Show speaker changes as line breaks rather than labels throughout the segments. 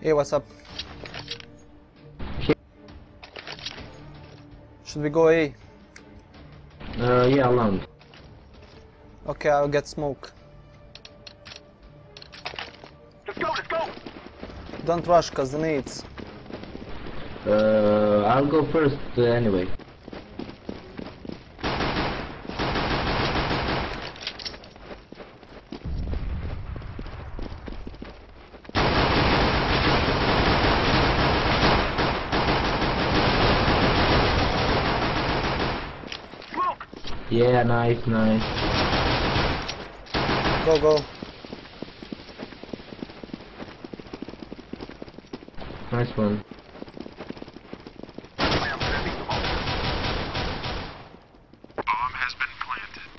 Hey, what's up? Should we go A?
Uh, yeah, long.
Okay, I'll get smoke.
Let's go, let's go!
Don't rush, cause the nades.
Uh, I'll go first uh, anyway.
Smoke!
Yeah, nice, nice.
Go, go.
Nice one.
I am sending them all. Bomb has been planted.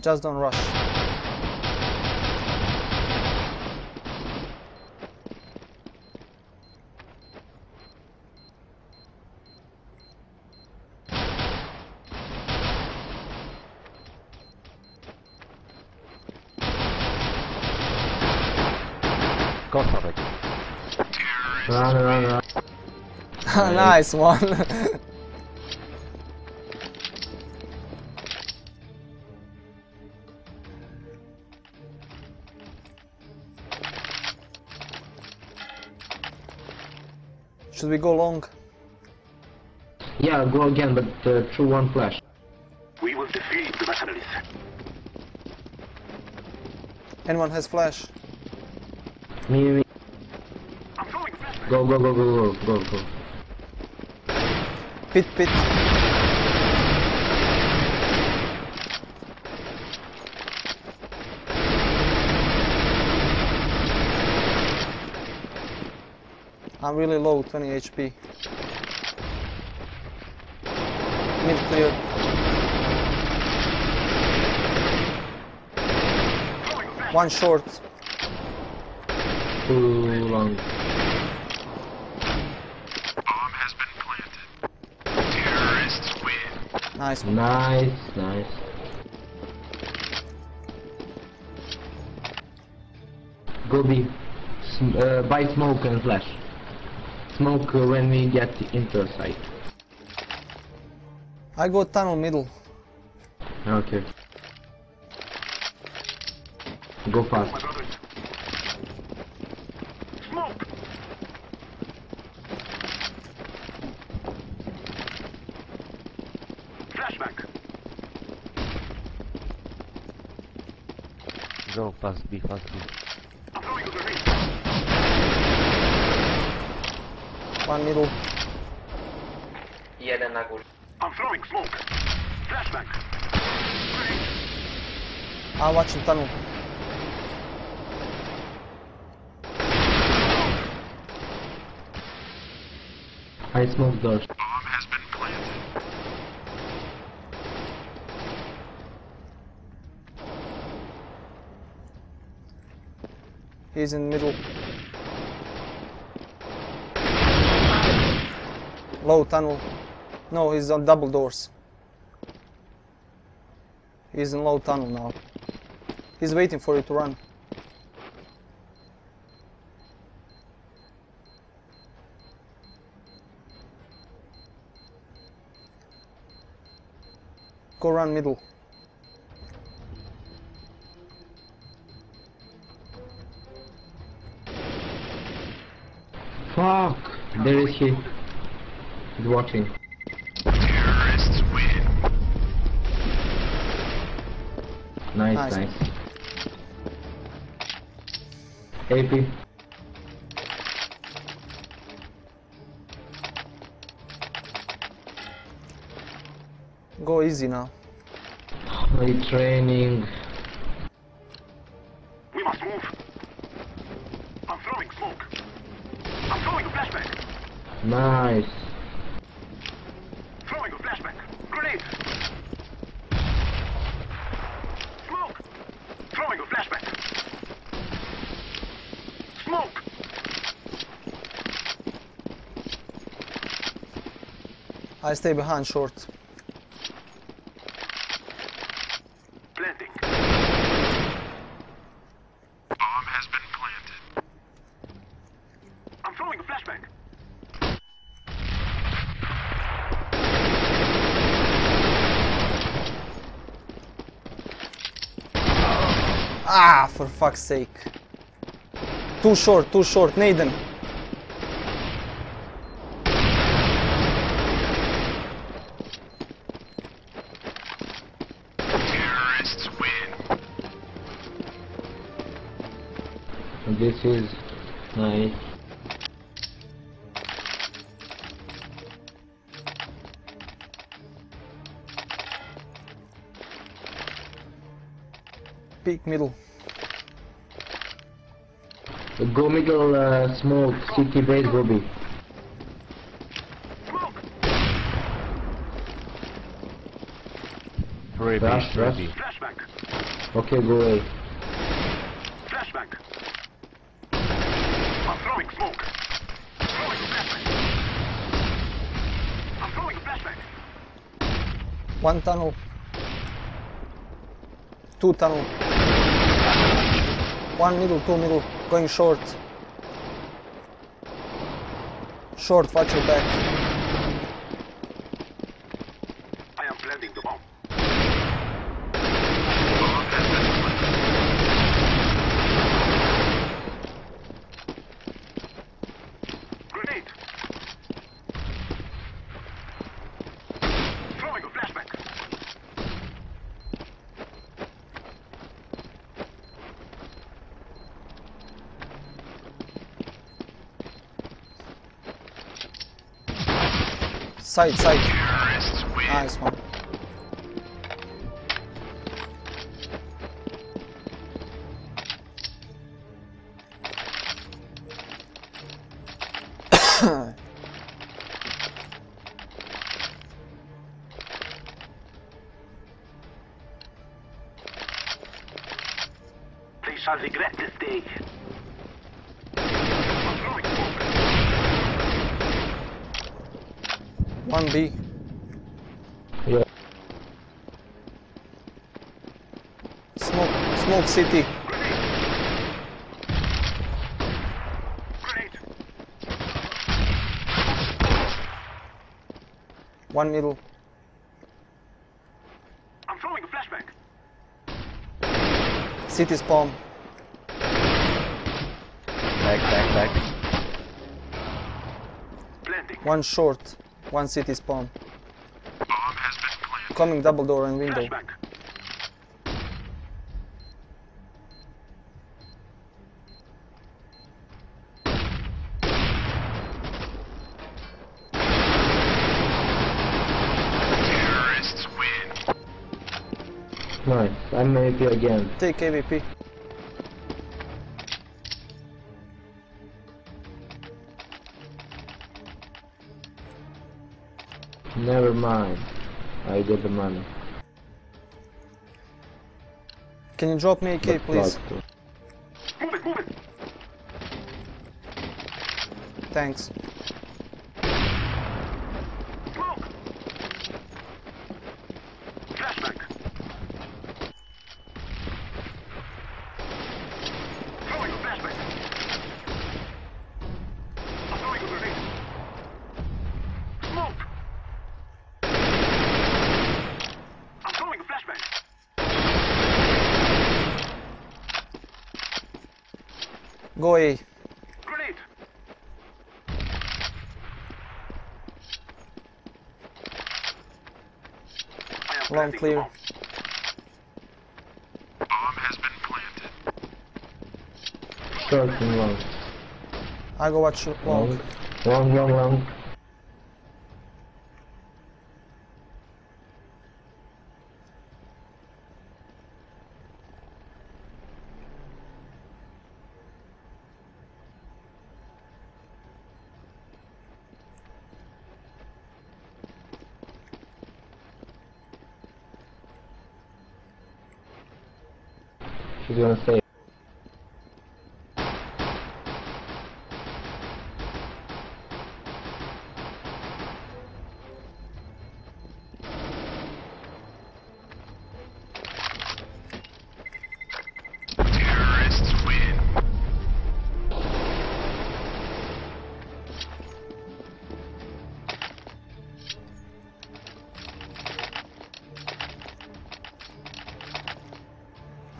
Just don't rush.
Run, run, run.
nice one. Should we go long?
Yeah, go again, but uh, through one flash.
We will defeat the mercenaries.
Anyone has flash?
Me, me, me.
I'm throwing a flashbang.
Go, go, go, go, go, go, go.
Pit, pit. I'm really low, 20 HP. Mid clear.
Throwing a flashbang.
One short.
Too long.
Bomb has been planted. Terrorists win.
Nice.
Nice, nice. Go B. Sm uh, buy smoke and flash. Smoke uh, when we get into a site.
I go tunnel middle.
Okay. Go fast.
brothers. Smoke! Flashbang.
Go fast B, fast B.
I'm throwing a.
One middle.
Jeden na górze.
I'm throwing smoke. Flashbang. Grenade.
I'm watching tunnel.
I smoke doors.
Bomb has been planted.
He's in middle. Low tunnel. No, he's on double doors. He's in low tunnel now. He's waiting for you to run. Go run middle.
There is he. He's watching.
Terrorists win.
Nice,
Nice.
nice. AP.
Go easy now.
My Nice.
Throwing a flashbang. Grenade. Smoke. Throwing a flashbang. Smoke.
I stay behind short.
Planting.
Bomb has been planted.
I'm throwing a flashbang.
Ah, for fuck's sake. Too short, too short. Naden.
Terrorists win.
This is nice.
Peek middle.
Go middle uh, smoke, CT base, go B.
Smoke.
Three
Rush,
three
rush. Okay, go A.
Flashbang. I'm throwing smoke. Throwing a. I'm throwing a flashbang.
One tunnel. Two tunnel. One middle, two middle. Going short. Short, watch your back.
I am planting the bomb.
Bomb has been planted.
Grenade. Throwing a flashbang.
Side, side. Nice one.
They shall regret this day. I'm throwing smoke.
One B.
Yeah.
Smoke, smoke CT.
Grenade. Grenade.
One middle.
I'm throwing a flashbang.
CT spawn.
Back, back, back.
Planting.
One short. One CT spawn.
Bomb has been.
Coming double door and window.
Flashbang.
Terrorists win.
Nice. I'm AP again.
Take AWP.
Never mind. I get the money.
Can you drop me AK,
But
please?
Move it, move it.
Thanks.
Smoke. Flashbang. Throwing a flashbang. I'm throwing a grenade. Smoke. I'm throwing a flashbang.
Go A.
Grenade. I am
Long clear.
bomb.
Bomb has been planted.
Short long.
I go watch long.
Long, long, long, She's gonna stay.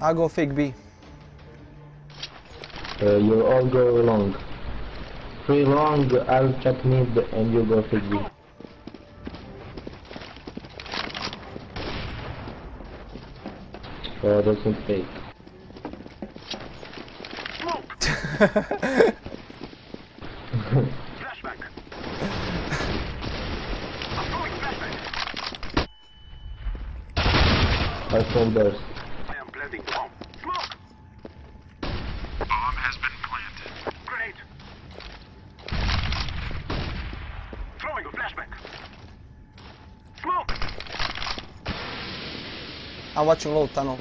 I'll go fake B.
Uh, you all go long. Three long, I'll check mid and you go fake B. Oh, that's not fake.
Flashbang. I'm throwing flashbang.
I found theirs.
I am planting the bomb. Smoke!
Bomb has been planted.
Grenade. Flashbang. Smoke!
I'm watching low tunnel.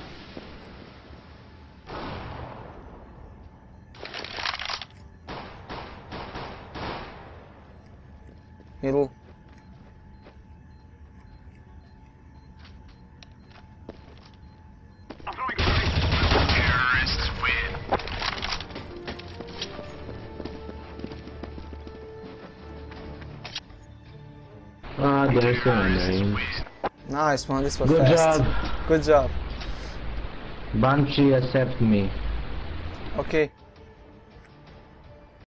Middle.
One
Terrorists
Nice man, this was
Good
fast.
job.
Good job.
BanCHy accept me.
Okay.